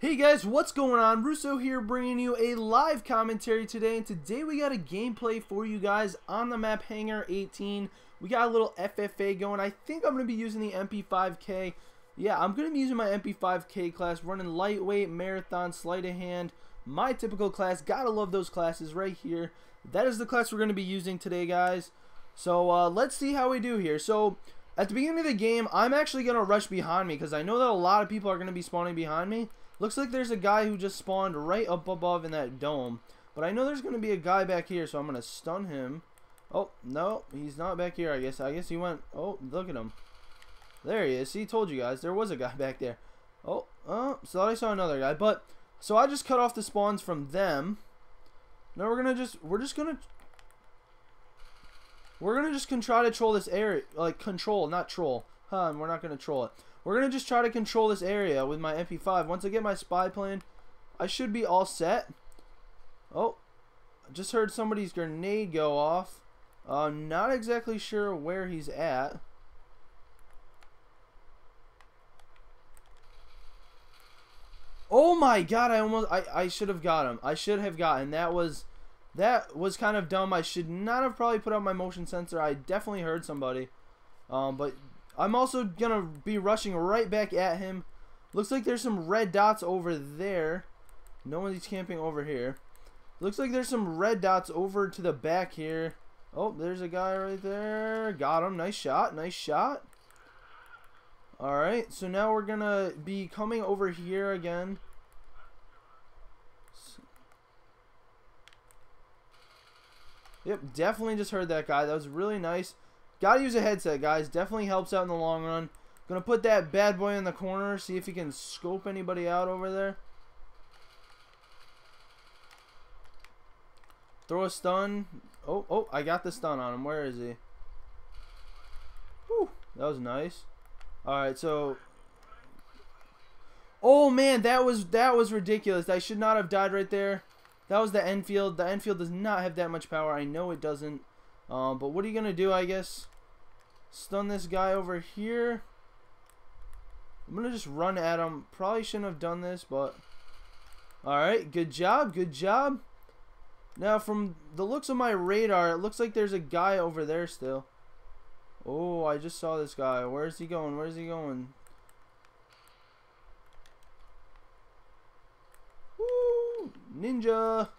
Hey guys, what's going on? Russo here bringing you a live commentary today, and today we got a gameplay for you guys on the map Hangar 18. We got a little FFA going. I think I'm going to be using the MP5K. Yeah, I'm going to be using my MP5K class, running lightweight, marathon, sleight of hand, my typical class. Gotta love those classes right here. That is the class we're going to be using today, guys. So uh, let's see how we do here. So at the beginning of the game, I'm actually going to rush behind me because I know that a lot of people are going to be spawning behind me. Looks like there's a guy who just spawned right up above in that dome. But I know there's going to be a guy back here, so I'm going to stun him. Oh, no, he's not back here, I guess. I guess he went... Oh, look at him. There he is. He told you guys. There was a guy back there. Oh, uh, oh, so I saw another guy. But, so I just cut off the spawns from them. Now we're going to just... We're just going to... We're going to just try to troll this area. Like, control, not troll. Huh, we're not going to troll it. We're going to just try to control this area with my MP5. Once I get my spy plane, I should be all set. Oh, I just heard somebody's grenade go off. Uh, not exactly sure where he's at. Oh my god, I almost I, I should have got him. I should have gotten. That was that was kind of dumb. I should not have probably put up my motion sensor. I definitely heard somebody. Um, but I'm also going to be rushing right back at him. Looks like there's some red dots over there. No one's camping over here. Looks like there's some red dots over to the back here. Oh, there's a guy right there. Got him. Nice shot. Nice shot. Alright, so now we're going to be coming over here again. Yep, definitely just heard that guy. That was really nice. Gotta use a headset, guys. Definitely helps out in the long run. Gonna put that bad boy in the corner. See if he can scope anybody out over there. Throw a stun. Oh, oh, I got the stun on him. Where is he? Whew, that was nice. Alright, so... Oh, man, that was that was ridiculous. I should not have died right there. That was the Enfield. The Enfield does not have that much power. I know it doesn't. Um, but what are you going to do, I guess? Stun this guy over here. I'm going to just run at him. Probably shouldn't have done this, but... Alright, good job, good job. Now, from the looks of my radar, it looks like there's a guy over there still. Oh, I just saw this guy. Where's he going? Where's he going? Woo! Ninja!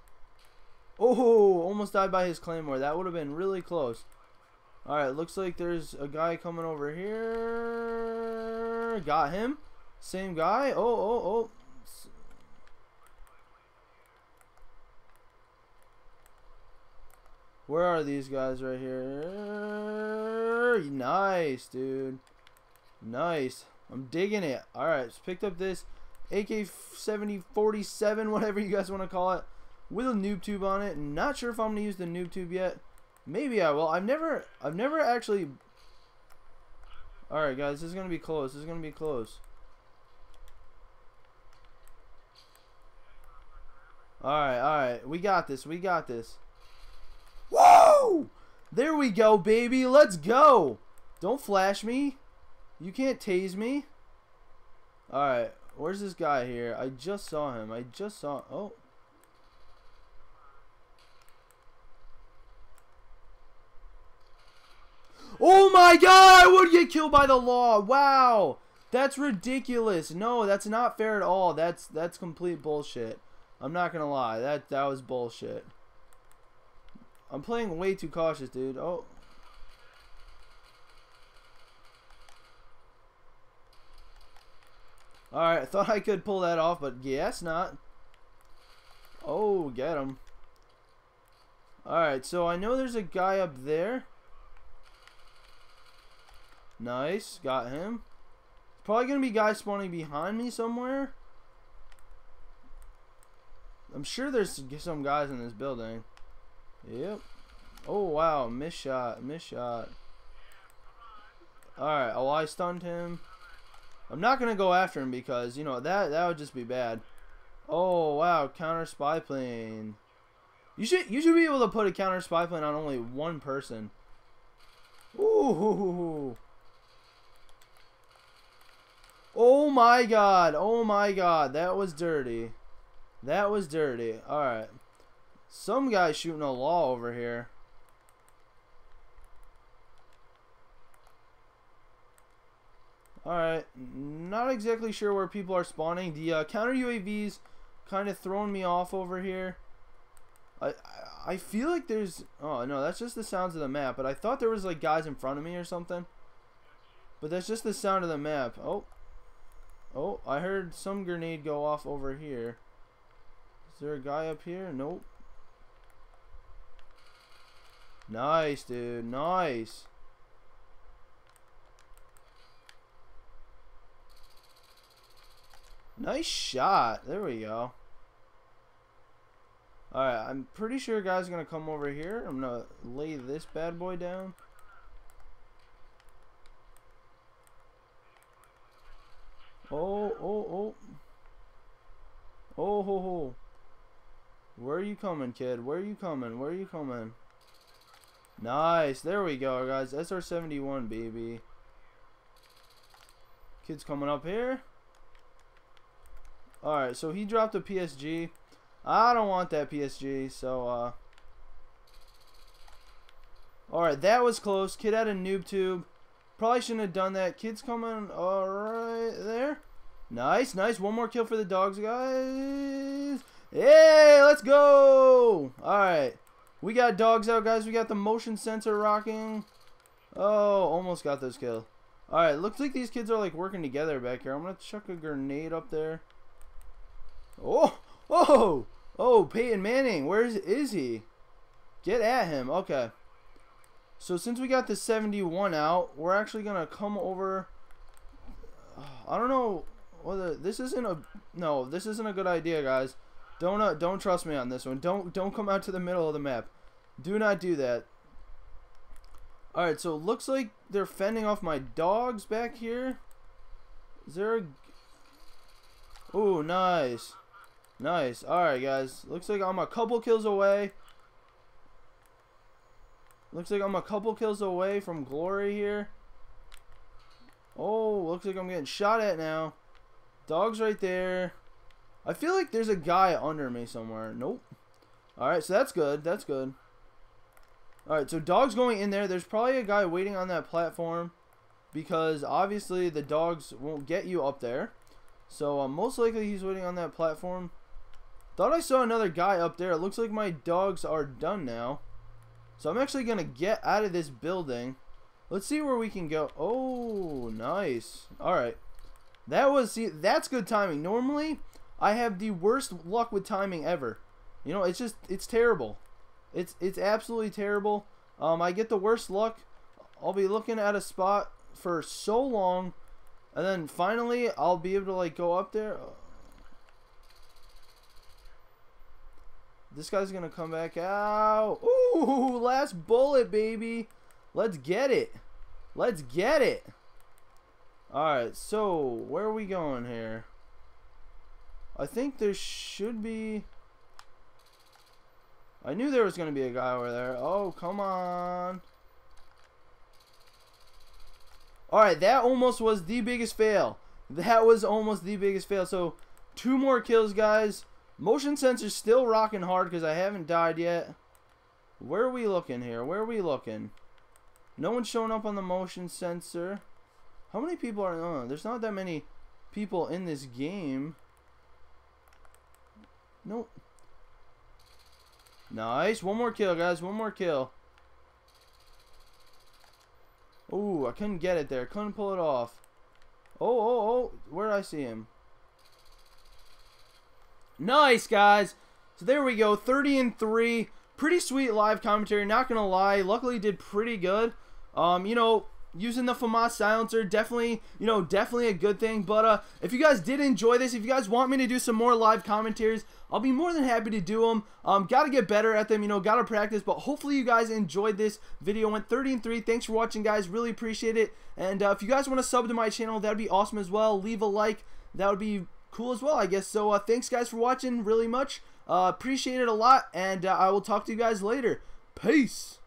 Oh, almost died by his claymore. That would have been really close. Alright, looks like there's a guy coming over here. Got him. Same guy. Oh, oh, oh. Where are these guys right here? Nice, dude. Nice. I'm digging it. Alright, just picked up this AK-7047, whatever you guys want to call it with a noob tube on it. Not sure if I'm gonna use the noob tube yet. Maybe I will. I've never, I've never actually. All right, guys, this is gonna be close. This is gonna be close. All right, all right, we got this. We got this. Whoa! There we go, baby. Let's go. Don't flash me. You can't tase me. All right, where's this guy here? I just saw him. I just saw. Oh. Oh my god, I would get killed by the law. Wow. That's ridiculous. No, that's not fair at all. That's that's complete bullshit. I'm not gonna lie. That that was bullshit. I'm playing way too cautious, dude. Oh. Alright, I thought I could pull that off, but guess not. Oh, get him. Alright, so I know there's a guy up there. Nice. Got him. Probably going to be guys spawning behind me somewhere. I'm sure there's some guys in this building. Yep. Oh, wow. Miss shot. Miss shot. Alright. Oh, I stunned him. I'm not going to go after him because, you know, that, that would just be bad. Oh, wow. Counter spy plane. You should, you should be able to put a counter spy plane on only one person. Ooh. Oh my god. Oh my god. That was dirty. That was dirty. Alright. Some guy shooting a law over here. Alright. Not exactly sure where people are spawning. The uh, counter UAVs kind of throwing me off over here. I, I feel like there's... Oh, no. That's just the sounds of the map. But I thought there was like guys in front of me or something. But that's just the sound of the map. Oh. Oh, I heard some grenade go off over here. Is there a guy up here? Nope. Nice, dude. Nice. Nice shot. There we go. Alright, I'm pretty sure guy's going to come over here. I'm going to lay this bad boy down. Oh, oh, oh. Oh, ho, ho. Where are you coming, kid? Where are you coming? Where are you coming? Nice. There we go, guys. SR-71, baby. Kid's coming up here. Alright, so he dropped a PSG. I don't want that PSG, so, uh... Alright, that was close. Kid had a noob tube. Probably shouldn't have done that. Kid's coming alright there. Nice, nice. One more kill for the dogs, guys. Hey, let's go. Alright. We got dogs out, guys. We got the motion sensor rocking. Oh, almost got those kill. Alright, looks like these kids are like working together back here. I'm going to chuck a grenade up there. Oh, oh, oh, Peyton Manning. Where is, is he? Get at him. Okay. So since we got the 71 out, we're actually going to come over. I don't know whether this isn't a no, this isn't a good idea, guys. Don't uh, don't trust me on this one. Don't don't come out to the middle of the map. Do not do that. All right, so it looks like they're fending off my dogs back here. Is there a Oh, nice. Nice. All right, guys. Looks like I'm a couple kills away. Looks like I'm a couple kills away from glory here. Oh, looks like I'm getting shot at now. Dog's right there. I feel like there's a guy under me somewhere. Nope. Alright, so that's good. That's good. Alright, so dog's going in there. There's probably a guy waiting on that platform. Because obviously the dogs won't get you up there. So uh, most likely he's waiting on that platform. Thought I saw another guy up there. It looks like my dogs are done now. So I'm actually going to get out of this building. Let's see where we can go. Oh, nice. Alright. That was, see, that's good timing. Normally, I have the worst luck with timing ever. You know, it's just, it's terrible. It's, it's absolutely terrible. Um, I get the worst luck. I'll be looking at a spot for so long, and then finally, I'll be able to, like, go up there. This guy's going to come back out. Ooh, last bullet, baby. Let's get it. Let's get it. Alright, so where are we going here? I think there should be... I knew there was going to be a guy over there. Oh, come on. Alright, that almost was the biggest fail. That was almost the biggest fail. So, two more kills, guys. Motion sensor's still rocking hard because I haven't died yet. Where are we looking here? Where are we looking? No one's showing up on the motion sensor. How many people are... Oh, there's not that many people in this game. Nope. Nice. One more kill, guys. One more kill. Ooh, I couldn't get it there. Couldn't pull it off. Oh, oh, oh. Where did I see him? Nice, guys. So there we go. 30 and 3. Pretty sweet live commentary. Not going to lie. Luckily did pretty good. Um, you know, using the FAMAS silencer definitely you know definitely a good thing but uh if you guys did enjoy this if you guys want me to do some more live commentaries I'll be more than happy to do them um gotta get better at them you know gotta practice but hopefully you guys enjoyed this video went 30 and 3 thanks for watching guys really appreciate it and uh, if you guys want to sub to my channel that'd be awesome as well leave a like that would be cool as well I guess. So uh, thanks guys for watching really much. Uh, appreciate it a lot and uh, I will talk to you guys later. Peace